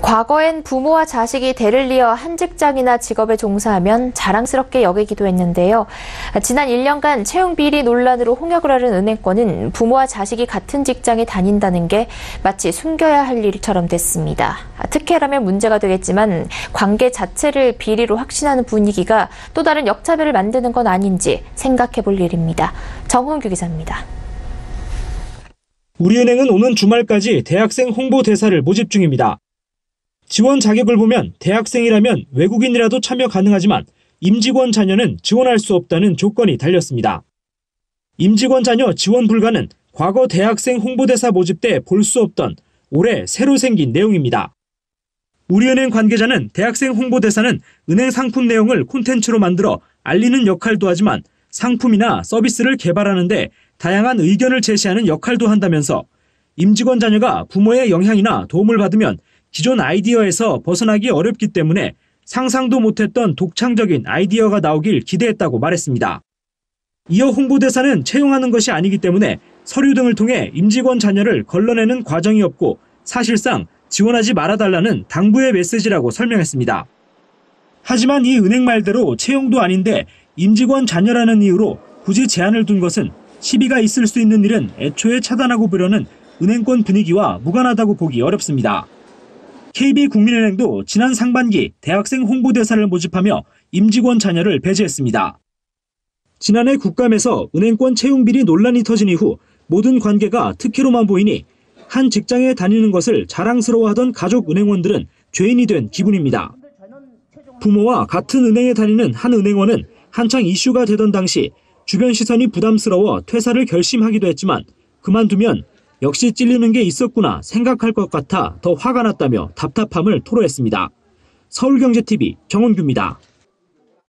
과거엔 부모와 자식이 대를 이어 한 직장이나 직업에 종사하면 자랑스럽게 여기기도 했는데요. 지난 1년간 채용 비리 논란으로 홍역을 앓은 은행권은 부모와 자식이 같은 직장에 다닌다는 게 마치 숨겨야 할 일처럼 됐습니다. 특혜라면 문제가 되겠지만 관계 자체를 비리로 확신하는 분위기가 또 다른 역차별을 만드는 건 아닌지 생각해 볼 일입니다. 정훈규 기자입니다. 우리은행은 오는 주말까지 대학생 홍보대사를 모집 중입니다. 지원 자격을 보면 대학생이라면 외국인이라도 참여 가능하지만 임직원 자녀는 지원할 수 없다는 조건이 달렸습니다. 임직원 자녀 지원 불가는 과거 대학생 홍보대사 모집 때 볼 수 없던 올해 새로 생긴 내용입니다. 우리은행 관계자는 대학생 홍보대사는 은행 상품 내용을 콘텐츠로 만들어 알리는 역할도 하지만 상품이나 서비스를 개발하는데 다양한 의견을 제시하는 역할도 한다면서 임직원 자녀가 부모의 영향이나 도움을 받으면 기존 아이디어에서 벗어나기 어렵기 때문에 상상도 못했던 독창적인 아이디어가 나오길 기대했다고 말했습니다. 이어 홍보대사는 채용하는 것이 아니기 때문에 서류 등을 통해 임직원 자녀를 걸러내는 과정이 없고 사실상 지원하지 말아달라는 당부의 메시지라고 설명했습니다. 하지만 이 은행 말대로 채용도 아닌데 임직원 자녀라는 이유로 굳이 제한을 둔 것은 시비가 있을 수 있는 일은 애초에 차단하고 보려는 은행권 분위기와 무관하다고 보기 어렵습니다. KB국민은행도 지난 상반기 대학생 홍보대사를 모집하며 임직원 자녀를 배제했습니다. 지난해 국감에서 은행권 채용 비리 논란이 터진 이후 모든 관계가 특혜로만 보이니 한 직장에 다니는 것을 자랑스러워하던 가족 은행원들은 죄인이 된 기분입니다. 부모와 같은 은행에 다니는 한 은행원은 한창 이슈가 되던 당시 주변 시선이 부담스러워 퇴사를 결심하기도 했지만 그만두면 역시 찔리는 게 있었구나 생각할 것 같아 더 화가 났다며 답답함을 토로했습니다. 서울경제TV 정원규입니다.